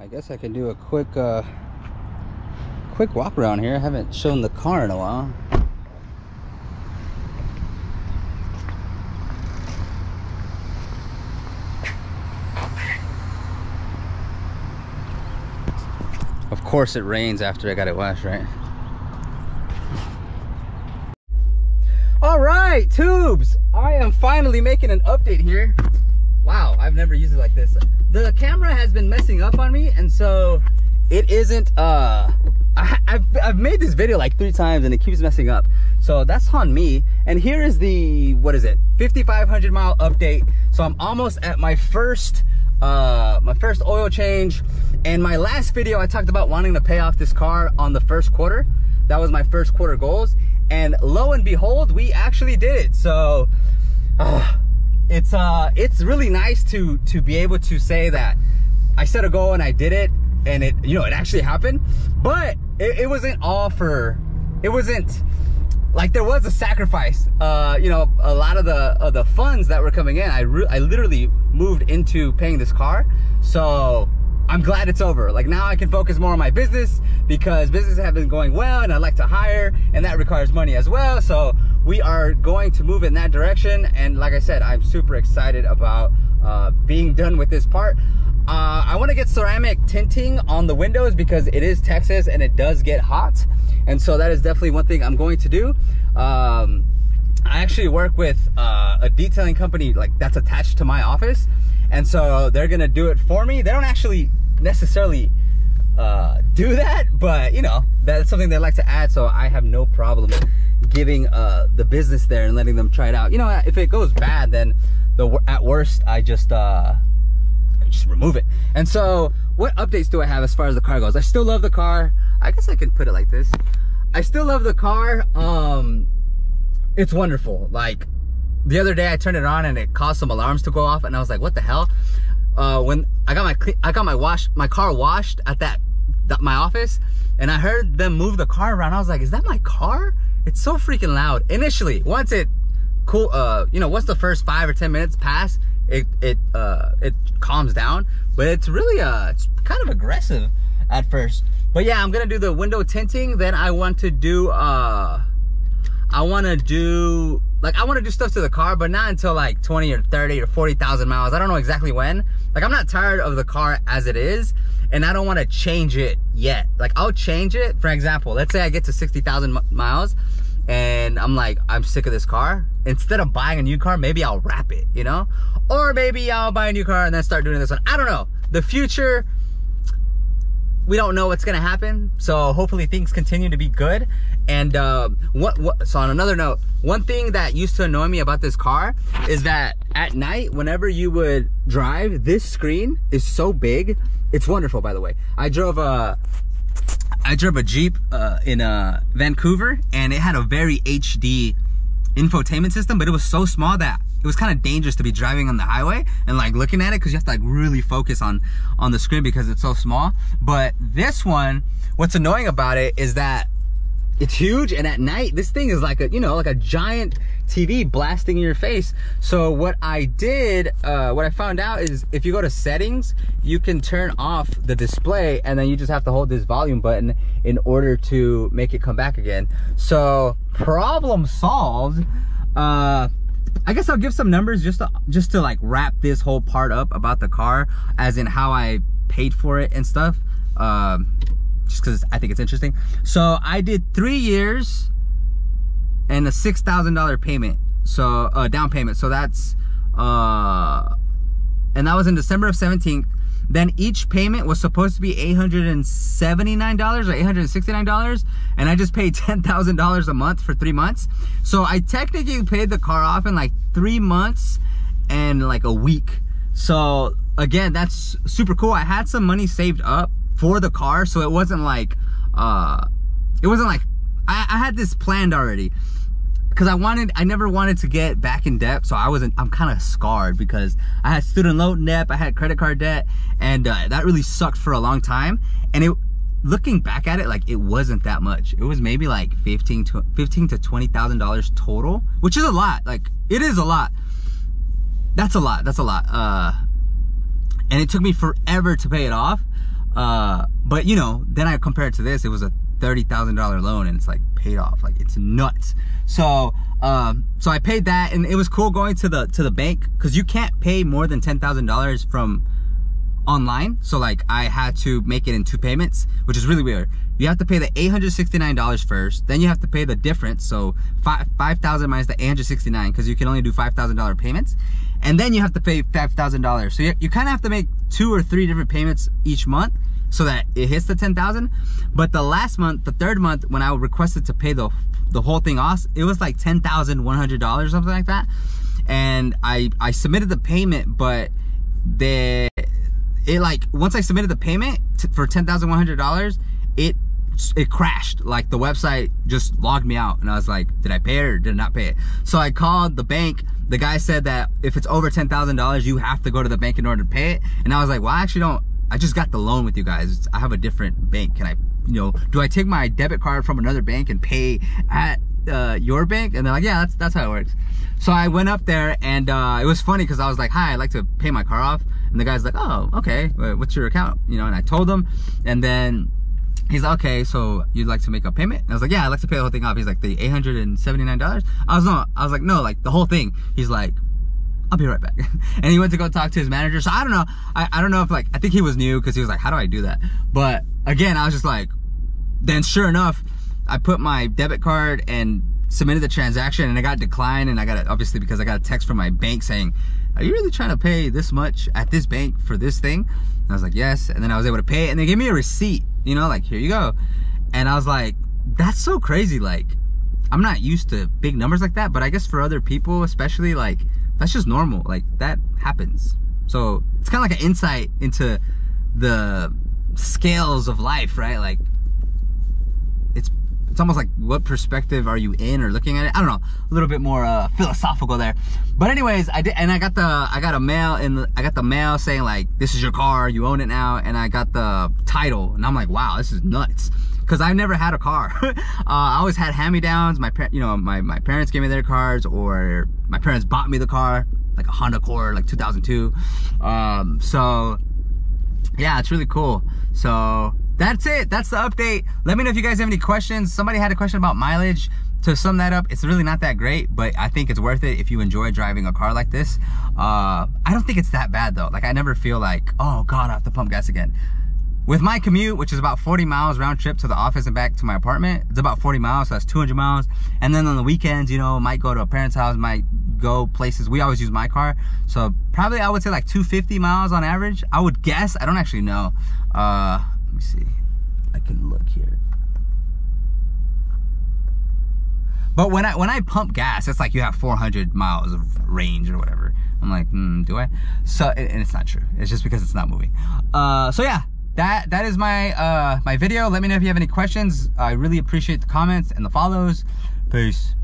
I guess I can do a quick uh, quick walk around here. I haven't shown the car in a while. Of course it rains after I got it washed, right? All right, tubes. I am finally making an update here. Wow, I've never used it like this. The camera has been messing up on me, and so it isn't, uh, I, have I've made this video like three times and it keeps messing up. So that's on me. And here is the, what is it? 5,500 mile update. So I'm almost at my first, uh, my first oil change. And my last video, I talked about wanting to pay off this car on the first quarter. That was my first quarter goals. And lo and behold, we actually did it. So, uh, it's uh it's really nice to to be able to say that I set a goal and I did it and it you know it actually happened but it, it wasn't all for it wasn't like there was a sacrifice uh you know a lot of the of the funds that were coming in I I literally moved into paying this car so I'm glad it's over. Like now I can focus more on my business because business have been going well and I like to hire and that requires money as well. So we are going to move in that direction. And like I said, I'm super excited about uh, being done with this part. Uh, I want to get ceramic tinting on the windows because it is Texas and it does get hot. And so that is definitely one thing I'm going to do. Um, I actually work with uh, a detailing company like that's attached to my office. And so they're gonna do it for me. They don't actually necessarily uh, do that, but you know, that's something they like to add. So I have no problem giving uh, the business there and letting them try it out. You know, if it goes bad, then the at worst, I just, uh, just remove it. And so what updates do I have as far as the car goes? I still love the car. I guess I can put it like this. I still love the car. Um, it's wonderful. Like the other day I turned it on and it caused some alarms to go off and I was like, what the hell? Uh, when I got my I got my wash my car washed at that, that my office and I heard them move the car around. I was like, is that my car? It's so freaking loud. Initially, once it cool uh you know, once the first 5 or 10 minutes pass, it it uh it calms down, but it's really uh it's kind of aggressive at first. But yeah, I'm to do the window tinting, then I want to do uh I want to do like I want to do stuff to the car, but not until like 20 or 30 or 40,000 miles. I don't know exactly when. Like I'm not tired of the car as it is, and I don't want to change it yet. Like I'll change it. For example, let's say I get to 60,000 miles, and I'm like I'm sick of this car. Instead of buying a new car, maybe I'll wrap it, you know, or maybe I'll buy a new car and then start doing this one. I don't know. The future we don't know what's gonna happen so hopefully things continue to be good and uh, what, what so on another note one thing that used to annoy me about this car is that at night whenever you would drive this screen is so big. It's wonderful by the way. I drove a i drove a jeep uh, in uh, vancouver and it had a very hd infotainment system but it was so small that it was kind of dangerous to be driving on the highway and like looking at it because you have to like really focus on on the screen because it's so small. But this one what's annoying about it is that it's huge and at night this thing is like a you know like a giant tv blasting in your face. So what i did uh, what i found out is if you go to settings you can turn off the display and then you just have to hold this volume button in order to make it come back again. So problem solved. Uh I guess I'll give some numbers just to, just to like wrap this whole part up about the car as in how I paid for it and stuff. Um, just because I think it's interesting. So I did three years and a $6,000 payment. So uh, down payment. So that's, uh, and that was in December of 17th. Then each payment was supposed to be $879 or $869 and I just paid $10,000 a month for three months. So I technically paid the car off in like three months and like a week. So again, that's super cool. I had some money saved up for the car. So it wasn't like, uh, it wasn't like, I, I had this planned already because I wanted, I never wanted to get back in debt. So I wasn't, I'm kind of scarred because I had student loan debt, I had credit card debt, and uh, that really sucked for a long time. And it, looking back at it, like it wasn't that much. It was maybe like 15 to 15 to $20,000 total, which is a lot. Like it is a lot. That's a lot. That's a lot. Uh, and it took me forever to pay it off. Uh, but you know, then I compared to this, it was a $30,000 loan and it's like paid off. Like it's nuts. So, um, so I paid that and it was cool going to the, to the bank cause you can't pay more than $10,000 from online. So like I had to make it in two payments, which is really weird. You have to pay the $869 first, then you have to pay the difference. So 5,000 minus the 869 because you can only do $5,000 payments. And then you have to pay $5,000. So you, you kind of have to make two or three different payments each month so that it hits the 10,000. But the last month, the third month, when I requested to pay the the whole thing off, it was like $10,100, or something like that. And I, I submitted the payment, but they, it like, once I submitted the payment for $10,100, it it crashed like the website just logged me out and i was like did i pay it or did I not pay it so i called the bank the guy said that if it's over $10,000 you have to go to the bank in order to pay it and i was like well i actually don't I just got the loan with you guys. I have a different bank. Can I, you know, do I take my debit card from another bank and pay at uh, your bank? And they're like, yeah, that's that's how it works. So I went up there and uh, it was funny because I was like, hi, I'd like to pay my car off. And the guy's like, oh, okay, what's your account? You know, and I told him, and then he's like, okay, so you'd like to make a payment? And I was like, yeah, I'd like to pay the whole thing off. He's like, the $879? I was no, I was like, no, like the whole thing. He's like, I'll be right back. and he went to go talk to his manager. So I don't know. I, I don't know if like, I think he was new because he was like, how do I do that? But again, I was just like, then sure enough, I put my debit card and submitted the transaction and I got declined and I got it obviously because I got a text from my bank saying, are you really trying to pay this much at this bank for this thing? And I was like, yes. And then I was able to pay it and they gave me a receipt, you know, like, here you go. And I was like, that's so crazy. Like, I'm not used to big numbers like that, but I guess for other people, especially like, that's just normal. Like that happens. So it's kind of like an insight into the scales of life, right? Like it's it's almost like what perspective are you in or looking at it? I don't know, a little bit more uh, philosophical there. But anyways, I did, and I got the I got a mail and I got the mail saying like this is your car, you own it now, and I got the title, and I'm like, wow, this is nuts because I've never had a car. uh, I always had hand-me-downs. My, you know, my, my parents gave me their cars or my parents bought me the car, like a Honda Accord, like 2002. Um, so yeah, it's really cool. So that's it. That's the update. Let me know if you guys have any questions. Somebody had a question about mileage. To sum that up, it's really not that great, but I think it's worth it if you enjoy driving a car like this. Uh, I don't think it's that bad though. Like I never feel like, oh God, I have to pump gas again. With my commute, which is about 40 miles round trip to the office and back to my apartment, it's about 40 miles, so that's 200 miles. And then on the weekends, you know, might go to a parent's house, might go places. We always use my car. So probably I would say like 250 miles on average. I would guess, I don't actually know. Uh, let me see, I can look here. But when I when I pump gas, it's like you have 400 miles of range or whatever. I'm like, hmm, do I? So, and it's not true. It's just because it's not moving. Uh, so yeah, that that is my uh my video let me know if you have any questions i really appreciate the comments and the follows peace